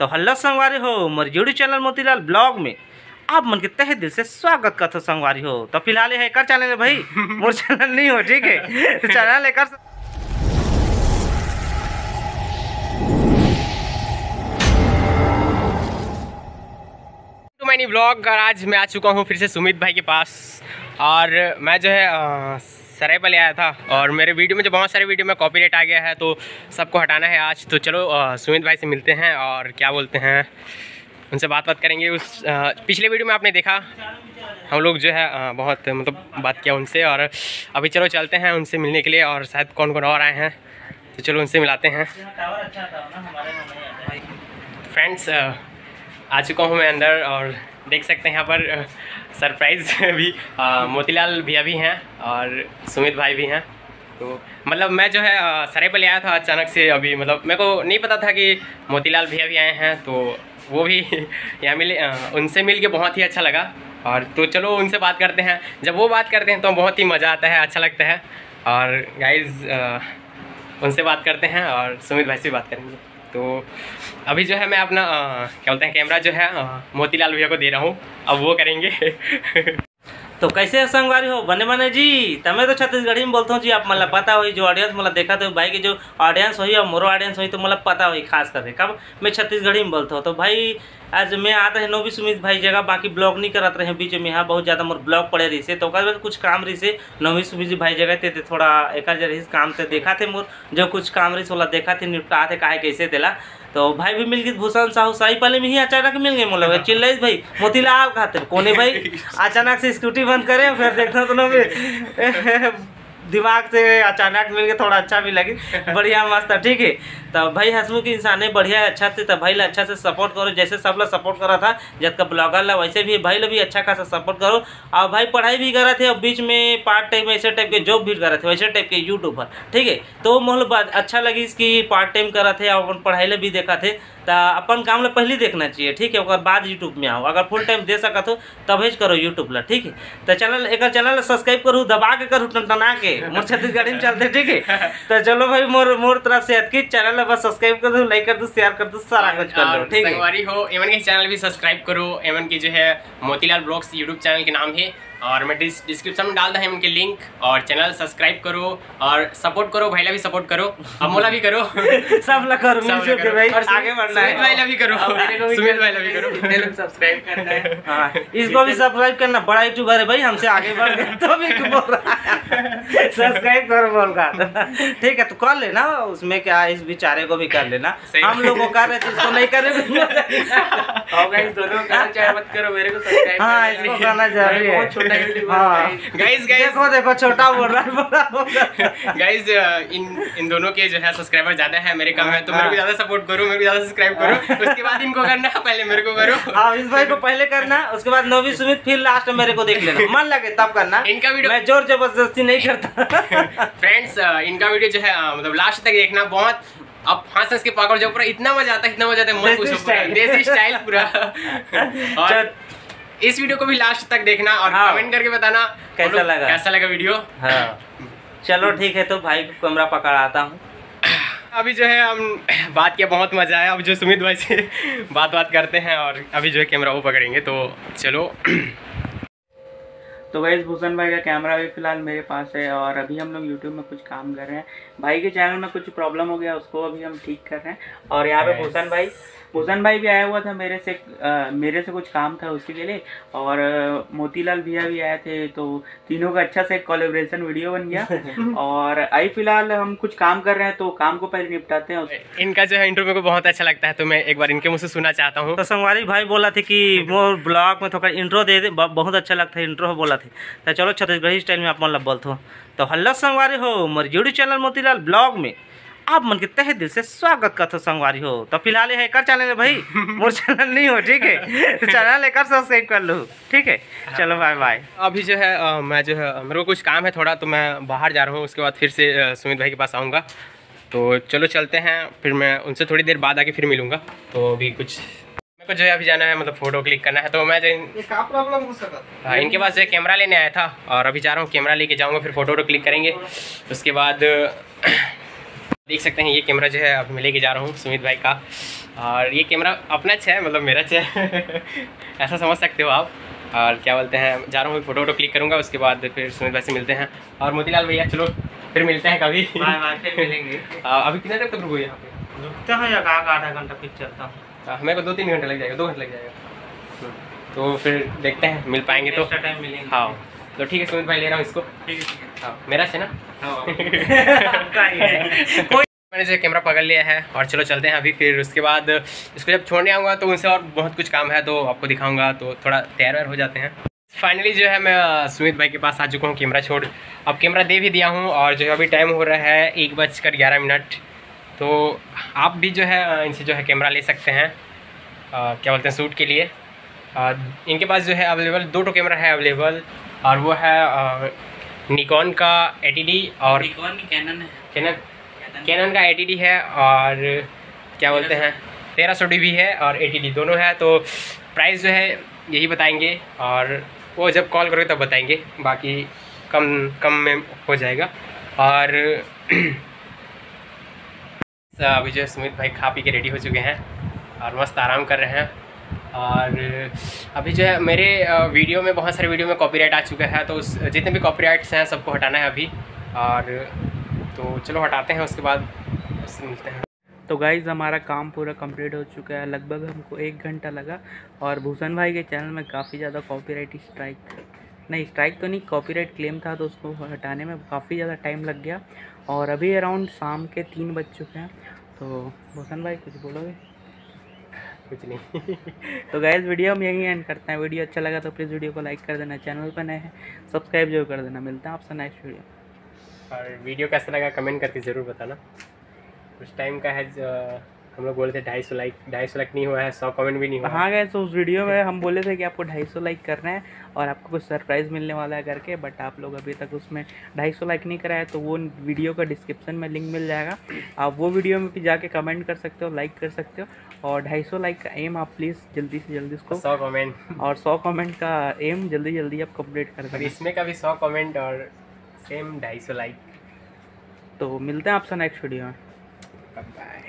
तो हल्ला संगवारी हो मोर यूट्यूब चैनल मोतीलाल ब्लॉग में आप मन के तहे दिल से स्वागत करते संगवारी हो। तो फ़िलहाल है कर चैनल है भाई मोर चैनल नहीं हो ठीक है? चैनल है कर टू मैनी ब्लॉग और आज मैं आ चुका हूँ फिर से सुमित भाई के पास। और मैं जो है अ, सराय ले आया था और मेरे वीडियो में जो बहुत सारे वीडियो में कॉपीराइट आ गया है तो सबको हटाना है आज। तो चलो सुमित भाई से मिलते हैं और क्या बोलते हैं? उनसे बात बात करेंगे। उस पिछले वीडियो में आपने देखा, हम लोग जो है बहुत मतलब बात किया उनसे और अभी चलो चलते हैं उनसे मिलने के लिए और शायद कौन कौन और आए हैं। तो चलो उनसे मिलाते हैं। फ्रेंड्स आ चुका हूँ मैं अंदर और देख सकते हैं यहाँ पर सरप्राइज़ भी मोतीलाल भैया भी हैं और सुमित भाई भी हैं। तो मतलब मैं जो है अ, सराय पर ले आया था अचानक से अभी मतलब मेरे को नहीं पता था कि मोतीलाल भैया भी आए हैं तो वो भी यहाँ मिले उनसे मिल के बहुत ही अच्छा लगा। और तो चलो उनसे बात करते हैं। जब वो बात करते हैं तो बहुत ही मज़ा आता है अच्छा लगता है। और गाइज़ उनसे बात करते हैं और सुमित भाई से भी बात करेंगे। तो अभी जो है मैं अपना क्या बोलते हैं कैमरा जो है मोतीलाल भैया को दे रहा हूँ। अब वो करेंगे। तो कैसे संगवारी हो? बने बने जी। तमें तो छत्तीसगढ़ी में बोलता हूँ जी आप मतलब पता हुई जो ऑडियंस मतलब देखा तो भाई की जो ऑडियंस हुई और मोरो ऑडियंस हुई तो मतलब पता हुई खास करके। कब? मैं छत्तीसगढ़ी में बोलता हूँ। तो भाई आज मैं आता है नोबी सुमित भाई जगह बाकी ब्लॉग नहीं करत रहे बीच में यहाँ बहुत ज़्यादा मोर ब्लॉग पड़े रही से तो बाद कुछ काम रही से नोबी सुमित भाई जगह थे, थोड़ा एक रही काम थे देखा थे मोर। जो कुछ काम रही सोला देखा थे निपटा थे काहे कैसे तेला तो भाई भी मिल गई भूषण साहू शाही पाले में ही अचानक मिल गए मोला चिल्लाई भाई मोतीलाल खाते कोने भाई अचानक से स्कूटी बंद करे फिर देखना तो ना भी। दिमाग से अचानक मिल गए थोड़ा अच्छा भी लगी। बढ़िया मस्त है ठीक है। तो भाई हंसमुख इंसान है बढ़िया है अच्छा से तो भाई ला अच्छा से सपोर्ट करो जैसे सब लोग सपोर्ट करा था जब का ब्लॉगर ला वैसे भी भाई ला भी अच्छा खासा सपोर्ट करो। और भाई पढ़ाई भी करा थे और बीच में पार्ट टाइम ऐसे टाइप के जॉब भी करा थे वैसे टाइप के यूट्यूबर ठीक है। तो मोहल बात अच्छा लगी इसकी पार्ट टाइम करा थे और पढ़ाई ला भी देखा थे। तो अपन काम ला पहले देखना चाहिए ठीक है और बाद यूट्यूब में आओ अगर फुल टाइम दे सकत हो तभी करो यूट्यूब ला ठीक है? तो चैनल एक चैनल सब्सक्राइब करू दबा के करू टना के। मोर छत्तीसगढ़ी में चलते ठीक है? तो चलो भाई मोर मोर तरफ़ से अतकी चैनल बस सब्सक्राइब कर दो लाइक कर दो शेयर कर दो सारा कुछ कर दो ठीक है? हो एवन के चैनल भी सब्सक्राइब करो एवन की जो है मोतीलाल ब्लॉग्स यूट्यूब चैनल के नाम है और मैं डिस्क्रिप्शन में डाल रहा है उनके लिंक और चैनल सब्सक्राइब करो और सपोर्ट करो भाईला भी सपोर्ट करो अब मोला भी करो। सब लोग करो सब लोग करो। भाई। और आगे बढ़ना सुमित भाई ला भी करो। मेरे सुमित कर- भाई ला भी करो। जितने लोग सब्सक्राइब करना है। हाँ, इसको भी सब्सक्राइब करना। बड़ा यूट्यूबर है भाई हमसे आगे बढ़ गए। तो भी बोल रहा है। सब्सक्राइब करो बोल रहा ठीक है तो कर लेना। उसमें क्या इस बेचारे को भी कर लेना। हम लोग कर रहे थे इसको नहीं कर रहे और गाइस दोनों का चाहे मत करो मेरे को सब्सक्राइब हाँ इसको करना ज़रूरी है यूट्यूबर हाँ। गाइस गाइस देखो देखो छोटा बोल रहा है बड़ा बोल रहा है। गाइस इन इन दोनों के जो है सब्सक्राइबर ज़्यादा है मेरे कम है तो मेरे को हाँ। ज़्यादा सपोर्ट करो मेरे को ज़्यादा सब्सक्राइब करो। उसके बाद इनको करना पहले मेरे को करो। हाँ इस भाई को पहले करना उसके बाद नौवीं सुमित फिर लास्ट में मेरे को देख लेना। मन लगे तब करना। इनका वीडियो- मैं ज़ोर ज़बरदस्ती नहीं करता। फ्रेंड्स इनका वीडियो जो है मतलब लास्ट तक देखना बहुत अब हंस हंस के पागल जो पूरा इतना मज़ा आता है इतना मज़ा आता है मत देसी पूछो पूरा। स्टाइल। देसी स्टाइल पूरा। और इस वीडियो को भी लास्ट तक देखना और हाँ। कमेंट करके बताना। कैसा लगा? कैसा लगा वीडियो हाँ। चलो ठीक है तो भाई को कैमरा पकड़ाता हूँ। अभी जो है हम बात किया बहुत मज़ा आया। अब जो सुमित भाई से बात बात करते हैं और अभी जो है कैमरा वो पकड़ेंगे तो चलो। तो भाई भूषण भाई का कैमरा भी फ़िलहाल मेरे पास है और अभी हम लोग यूट्यूब में कुछ काम कर रहे हैं। भाई के चैनल में कुछ प्रॉब्लम हो गया उसको अभी हम ठीक कर रहे हैं। और यहाँ पे भूषण भाई भूषण भाई भी आया हुआ था मेरे से अ, मेरे से कुछ काम था उसी के लिए और मोतीलाल भैया भी आए थे तो तीनों का अच्छा से कोलेब्रेशन वीडियो बन गया। और अभी फ़िलहाल हम कुछ काम कर रहे हैं तो काम को पहले निपटाते हैं इनका जो है इंटरव्यू को बहुत अच्छा लगता है तो मैं एक बार इनके मुझसे से सुनना चाहता हूँ। तो संगवारी भाई बोला थे कि मोर ब्लॉग में थोड़ा इंट्रो दे दे बहुत अच्छा लगता है इंट्रो बोला थे। तो चलो छत्तीसगढ़ी स्टाइल में आप मतलब बोलते हो। तो हल्ला संगवारी हो मोर यूट्यूब चैनल मोतीलाल ब्लॉग में। आप मन के तहे दिल से स्वागत करते संगवारी हो। तो फ़िलहाल ये है कर चैनल है भाई। मोर चैनल नहीं हो ठीक है? चैनल लेकर सब्सक्राइब कर लो ठीक है? चलो बाय बाय अभी जो है अ, मैं जो है मेरे को कुछ काम है थोड़ा तो मैं बाहर जा रहा हूँ उसके बाद फिर से सुमित भाई के पास आऊँगा। तो चलो चलते हैं फिर मैं उनसे थोड़ी देर बाद आके फिर मिलूँगा। तो अभी कुछ मेरे को जो है अभी जाना है मतलब फ़ोटो क्लिक करना है तो मैं जो इन- प्रॉब्लम हो सकता हाँ, इनके पास जो है कैमरा लेने आया था और अभी जा रहा हूँ कैमरा लेके जाऊँगा फिर फ़ोटो वोटो क्लिक करेंगे। उसके बाद देख सकते हैं ये कैमरा जो है अभी मैं लेके जा रहा हूँ सुमित भाई का। और ये कैमरा अपना अच्छा है मतलब मेरा अच्छा है। ऐसा समझ सकते हो आप। और क्या बोलते हैं जा रहा हूँ फ़ोटो वोटो क्लिक करूँगा उसके बाद फिर सुमित भाई से मिलते हैं। और मोतीलाल भैया चलो फिर मिलते हैं कभी। बाय बाय फिर मिलेंगे। आ, अभी कितने तक रुको यहाँ पे? रुकते हैं आधा घंटा फिर चलता हूँ हमें को दो तीन घंटे लग जाएगा दो घंटे लग जाएगा। हम्म, तो फिर देखते हैं मिल पाएँगे तो। टाइम मिलेंगे। हाँ। तो ठीक है सुमित भाई ले रहा हूँ इसको। ठीक है ठीक है। हाँ मेरा से ना? हाँ। मैंने जो कैमरा पकड़ लिया है और चलो चलते हैं अभी फिर उसके बाद इसको जब छोड़ने आऊँगा तो उनसे और बहुत कुछ काम है तो आपको दिखाऊँगा तो थोड़ा तैयार वैयार हो जाते हैं। फाइनली जो है मैं सुमित भाई के पास आ चुका हूँ कैमरा छोड़। अब कैमरा दे भी दिया हूँ और जो है अभी टाइम हो रहा है एक बजकर ग्यारह मिनट। तो आप भी जो है इनसे जो है कैमरा ले सकते हैं अ, क्या बोलते हैं सूट के लिए। अ, इनके पास जो है अवेलेबल दो टो कैमरा है अवेलेबल और वो है निकॉन का एटीडी और निकॉन की कैनन है। कैनन कैनन का एटीडी है और क्या बोलते हैं तेरह सौ डी है और एटीडी दोनों है तो प्राइस जो है यही बताएँगे और वो जब कॉल करोगे तब बताएँगे बाकी कम कम में हो जाएगा। और अभी जो है सुमित भाई खा पी के रेडी हो चुके हैं और मस्त आराम कर रहे हैं। और, अभी जो है, मेरे वीडियो में, बहुत सारे वीडियो में कॉपीराइट आ चुका है तो उस, जितने भी कॉपीराइट्स हैं, सबको हटाना है अभी। और तो चलो, हटाते हैं, उसके बाद उससे मिलते हैं। तो गाइज़ हमारा काम पूरा कंप्लीट हो चुका है। लगभग हमको एक घंटा लगा, और भूषण भाई के चैनल में काफ़ी ज़्यादा कॉपीराइट स्ट्राइक नहीं स्ट्राइक तो नहीं कॉपीराइट क्लेम था तो उसको हटाने में काफ़ी ज़्यादा टाइम लग गया। और अभी अराउंड शाम के तीन बज चुके हैं तो भूषण भाई, कुछ बोलोगे? कुछ नहीं। तो गैस वीडियो हम यहीं एंड करते हैं। वीडियो अच्छा लगा तो प्लीज़ वीडियो को लाइक कर देना चैनल पर नए हैं सब्सक्राइब ज़रूर कर देना। मिलता है आपसे नेक्स्ट वीडियो और वीडियो कैसा लगा कमेंट करके ज़रूर बताना। कुछ टाइम का है जो- हम लोग बोले थे ढाई सौ लाइक ढाई सौ लाइक नहीं हुआ है सौ कमेंट भी नहीं हुआ हाँ। गए तो उस वीडियो में हम बोले थे कि आपको ढाई सौ लाइक करना है और आपको कुछ सरप्राइज़ मिलने वाला है करके बट आप लोग अभी तक उसमें ढाई सौ लाइक नहीं कराए तो वो वीडियो का डिस्क्रिप्शन में लिंक मिल जाएगा। आप वो वीडियो में भी जाके कमेंट कर सकते हो लाइक कर सकते हो और ढाई सौ लाइक का एम आप प्लीज़ जल्दी से जल्दी उसको सौ कमेंट और सौ कमेंट का एम जल्दी जल्दी आप कंप्लीट कर देना। इसमें का भी सौ कमेंट और सेम ढाई सौ लाइक तो मिलते हैं आपसे नेक्स्ट वीडियो में। बाय